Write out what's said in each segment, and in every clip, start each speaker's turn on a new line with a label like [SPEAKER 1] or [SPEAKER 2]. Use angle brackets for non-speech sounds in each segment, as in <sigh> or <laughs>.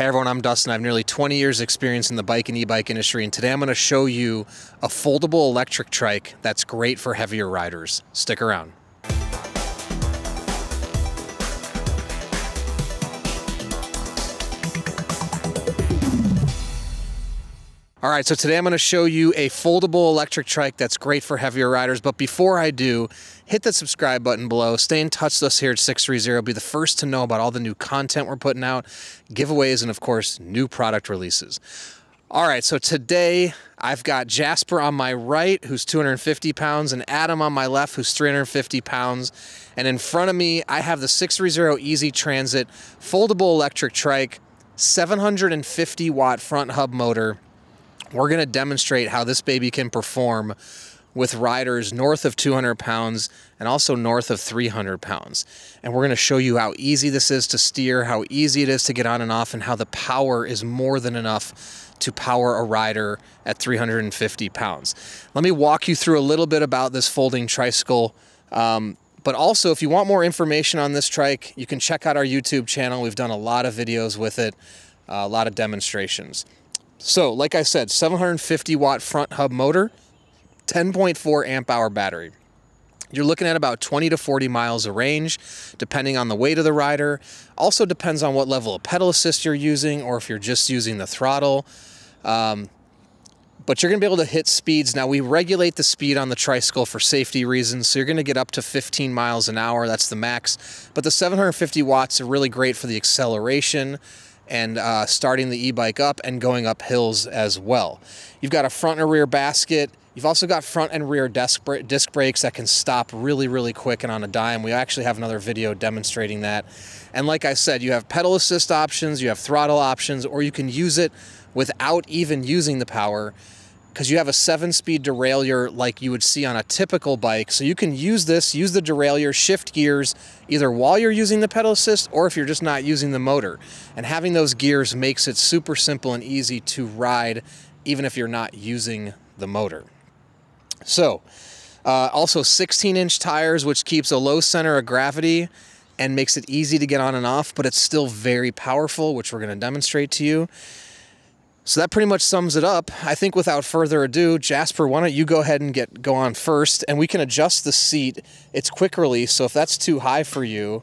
[SPEAKER 1] Hey everyone, I'm Dustin. I have nearly 20 years experience in the bike and e-bike industry and today I'm going to show you a foldable electric trike that's great for heavier riders. Stick around. All right, so today I'm going to show you a foldable electric trike that's great for heavier riders. But before I do, hit the subscribe button below. Stay in touch with us here at 630. Be the first to know about all the new content we're putting out, giveaways, and of course, new product releases. All right, so today I've got Jasper on my right, who's 250 pounds, and Adam on my left, who's 350 pounds. And in front of me, I have the 630 EZ Transit foldable electric trike, 750 watt front hub motor we're going to demonstrate how this baby can perform with riders north of 200 pounds and also north of 300 pounds. And we're going to show you how easy this is to steer, how easy it is to get on and off, and how the power is more than enough to power a rider at 350 pounds. Let me walk you through a little bit about this folding tricycle. Um, but also, if you want more information on this trike, you can check out our YouTube channel. We've done a lot of videos with it, uh, a lot of demonstrations. So, like I said, 750 watt front hub motor, 10.4 amp hour battery. You're looking at about 20 to 40 miles of range, depending on the weight of the rider. Also depends on what level of pedal assist you're using or if you're just using the throttle. Um, but you're going to be able to hit speeds. Now, we regulate the speed on the tricycle for safety reasons, so you're going to get up to 15 miles an hour. That's the max. But the 750 watts are really great for the acceleration and uh, starting the e-bike up and going up hills as well. You've got a front and rear basket. You've also got front and rear disc, disc brakes that can stop really, really quick and on a dime. We actually have another video demonstrating that. And like I said, you have pedal assist options, you have throttle options, or you can use it without even using the power because you have a seven speed derailleur like you would see on a typical bike. So you can use this, use the derailleur, shift gears either while you're using the pedal assist or if you're just not using the motor. And having those gears makes it super simple and easy to ride even if you're not using the motor. So, uh, also 16 inch tires, which keeps a low center of gravity and makes it easy to get on and off, but it's still very powerful, which we're going to demonstrate to you. So that pretty much sums it up. I think without further ado, Jasper, why don't you go ahead and get go on first, and we can adjust the seat. It's quick release, so if that's too high for you,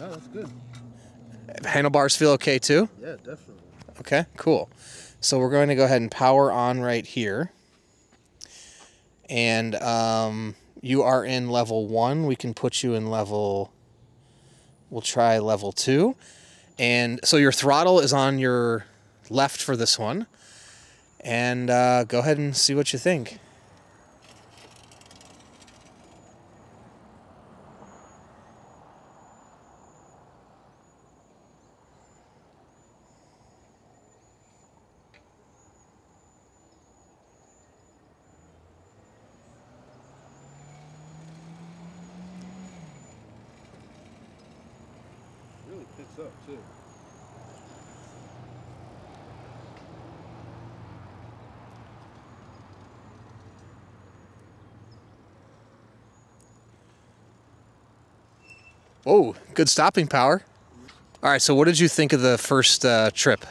[SPEAKER 2] no, that's good.
[SPEAKER 1] Handlebars feel okay too?
[SPEAKER 2] Yeah, definitely.
[SPEAKER 1] Okay, cool. So we're going to go ahead and power on right here, and um, you are in level one. We can put you in level. We'll try level two. And so your throttle is on your left for this one. And uh, go ahead and see what you think.
[SPEAKER 2] Really up too.
[SPEAKER 1] Oh, good stopping power. All right, so what did you think of the first uh, trip?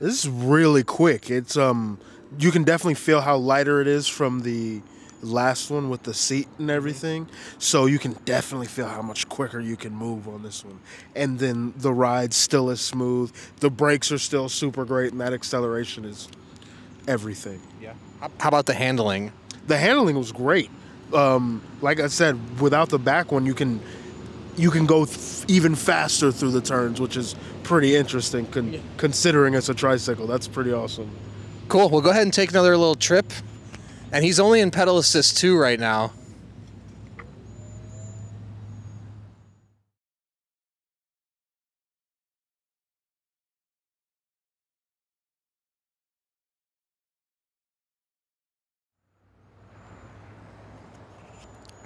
[SPEAKER 2] This is really quick. It's um, you can definitely feel how lighter it is from the last one with the seat and everything. So you can definitely feel how much quicker you can move on this one. And then the ride still is smooth. The brakes are still super great, and that acceleration is everything.
[SPEAKER 1] Yeah. How about the handling?
[SPEAKER 2] The handling was great. Um, like I said, without the back one, you can you can go th- even faster through the turns, which is pretty interesting con-
[SPEAKER 1] Yeah.
[SPEAKER 2] considering it's a tricycle. That's pretty awesome.
[SPEAKER 1] Cool. We'll go ahead and take another little trip. And he's only in pedal assist 2 right now.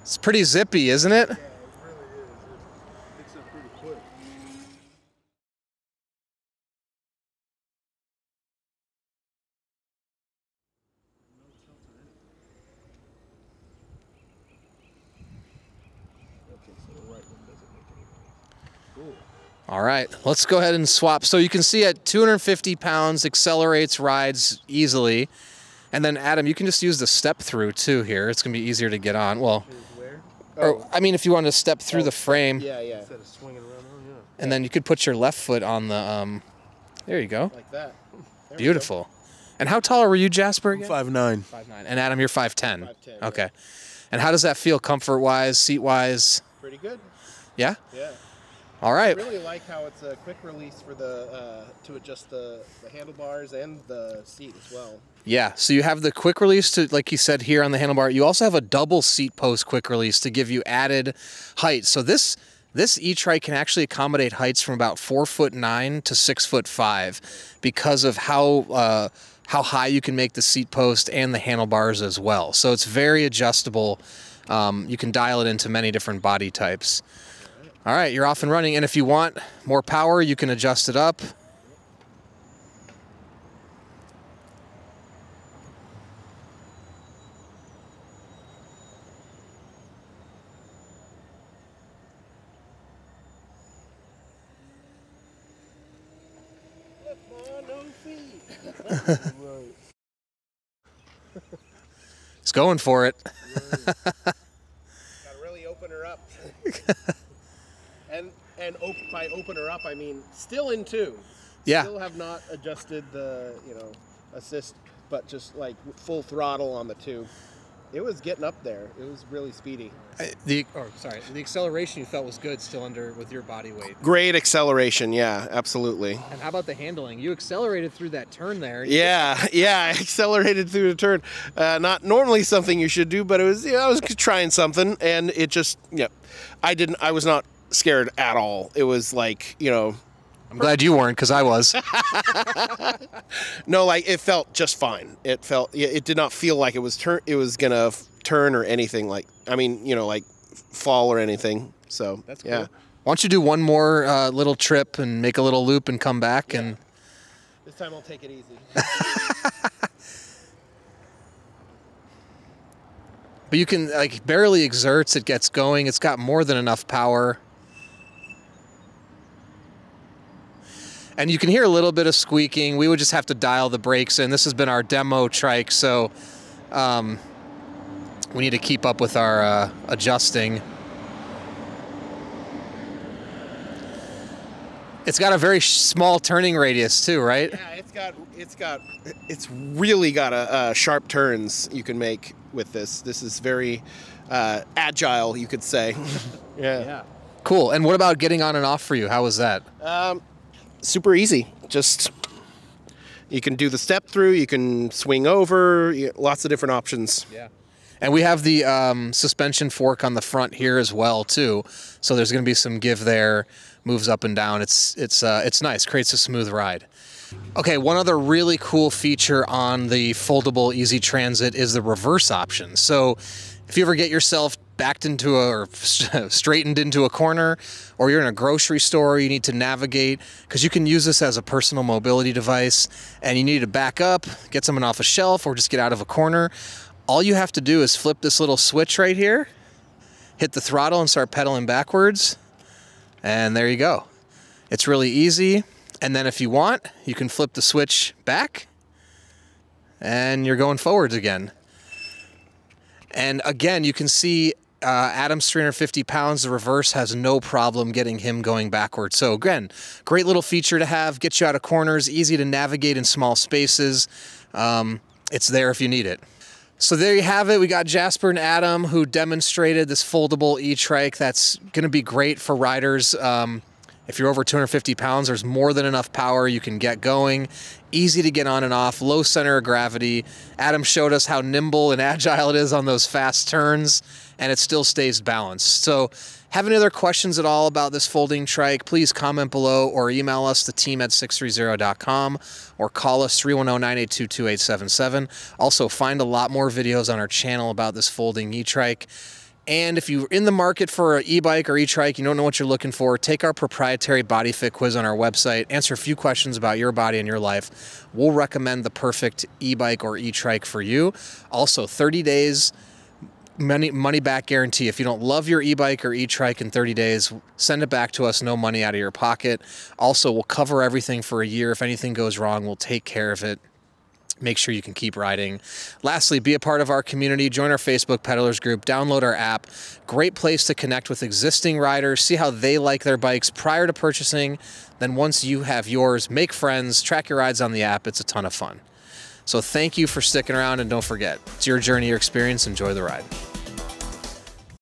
[SPEAKER 1] It's pretty zippy, isn't it?
[SPEAKER 2] Yeah, it really is. It picks up pretty quick. Okay, so the right one doesn't make any noise. Cool.
[SPEAKER 1] All right, let's go ahead and swap. So you can see at 250 pounds, accelerates, rides easily. And then Adam, you can just use the step through too here. It's gonna be easier to get on. Well,
[SPEAKER 2] Where?
[SPEAKER 1] or I mean, if you want to step through the frame,
[SPEAKER 3] Yeah, yeah,
[SPEAKER 2] Instead of swinging around, oh, yeah.
[SPEAKER 1] and then you could put your left foot on the. Um, there you go.
[SPEAKER 3] like that. There.
[SPEAKER 1] Beautiful. And how tall were you, Jasper? Again?
[SPEAKER 2] Five nine.
[SPEAKER 1] Five nine. And Adam, you're five ten.
[SPEAKER 3] 5'10", yeah.
[SPEAKER 1] Okay. And how does that feel, comfort wise, seat wise?
[SPEAKER 3] Pretty good.
[SPEAKER 1] Yeah.
[SPEAKER 3] Yeah.
[SPEAKER 1] All
[SPEAKER 3] I really like how it's a quick release for the uh, to adjust the, the handlebars and the seat as well.
[SPEAKER 1] Yeah. So you have the quick release to, like you said here on the handlebar. You also have a double seat post quick release to give you added height. So this this e-trike can actually accommodate heights from about four foot nine to six foot five, because of how uh, how high you can make the seat post and the handlebars as well. So it's very adjustable. Um, you can dial it into many different body types. All right, you're off and running. And if you want more power, you can adjust it up. <laughs> It's going for it. <laughs>
[SPEAKER 3] Really open her up. <laughs> and and op- by open her up, I mean still in two.
[SPEAKER 1] Yeah.
[SPEAKER 3] Still have not adjusted the you know assist, but just like full throttle on the two. It was getting up there. It was really speedy.
[SPEAKER 1] The or sorry, the acceleration you felt was good still under with your body weight.
[SPEAKER 3] Great acceleration. Yeah, absolutely.
[SPEAKER 1] And how about the handling? You accelerated through that turn there.
[SPEAKER 3] Yeah, <laughs> yeah, I accelerated through the turn. Uh, not normally something you should do, but it was. Yeah, I was trying something, and it just. Yeah, I didn't. I was not scared at all. It was like you know,
[SPEAKER 1] I'm glad you weren't because I was. <laughs>
[SPEAKER 3] no, like it felt just fine. It felt. yeah, It did not feel like it was turn. It was gonna f- turn or anything like. I mean, you know, like fall or anything. So
[SPEAKER 1] That's cool. yeah. Why don't you do one more uh, little trip and make a little loop and come back and
[SPEAKER 3] This time I'll take it easy. <laughs>
[SPEAKER 1] but you can like barely exerts it gets going it's got more than enough power and you can hear a little bit of squeaking. We would just have to dial the brakes in. This has been our demo trike so um, we need to keep up with our uh, adjusting. It's got a very small turning radius too right?
[SPEAKER 3] Yeah, it's got it's got it's really got a uh, sharp turns you can make with this. This is very uh, agile, you could say. <laughs> yeah.
[SPEAKER 1] cool. And what about getting on and off for you? How was that?
[SPEAKER 3] Um, super easy. Just you can do the step through. You can swing over. Lots of different options.
[SPEAKER 1] Yeah. And we have the um, suspension fork on the front here as well too. So there's going to be some give there, moves up and down. It's it's uh, it's nice. Creates a smooth ride. Okay, one other really cool feature on the foldable EZ Transit is the reverse option. So if you ever get yourself backed into a or <laughs> straightened into a corner or you're in a grocery store you need to navigate because you can use this as a personal mobility device and you need to back up get something off a shelf or just get out of a corner. All you have to do is flip this little switch right here hit the throttle and start pedaling backwards and there you go. It's really easy and then if you want you can flip the switch back and you're going forwards again. And again, you can see uh, Adam's 350 pounds. The reverse has no problem getting him going backwards. So again, great little feature to have. Gets you out of corners, easy to navigate in small spaces. Um, it's there if you need it. So there you have it. We got Jasper and Adam who demonstrated this foldable e-trike. That's going to be great for riders. Um, if you're over 250 pounds, there's more than enough power. You can get going. Easy to get on and off. Low center of gravity. Adam showed us how nimble and <laughs> agile it is on those fast turns, and it still stays balanced. So, have any other questions at all about this folding trike? Please comment below or email us, the team at 630.com, or call us 310 982 2877. Also, find a lot more videos on our channel about this folding e trike. And if you're in the market for an e-bike or e-trike, you don't know what you're looking for, take our proprietary body fit quiz on our website, answer a few questions about your body and your life. We'll recommend the perfect e-bike or e-trike for you. Also, 30 days money money back guarantee. If you don't love your e-bike or e-trike in 30 days, send it back to us, no money out of your pocket. Also, we'll cover everything for a year. If anything goes wrong, we'll take care of it make sure you can keep riding. Lastly, be a part of our community. Join our Facebook Pedalers group. Download our app. Great place to connect with existing riders, see how they like their bikes prior to purchasing. Then, once you have yours, make friends, track your rides on the app. It's a ton of fun. So, thank you for sticking around, and don't forget, it's your journey, your experience. Enjoy the ride.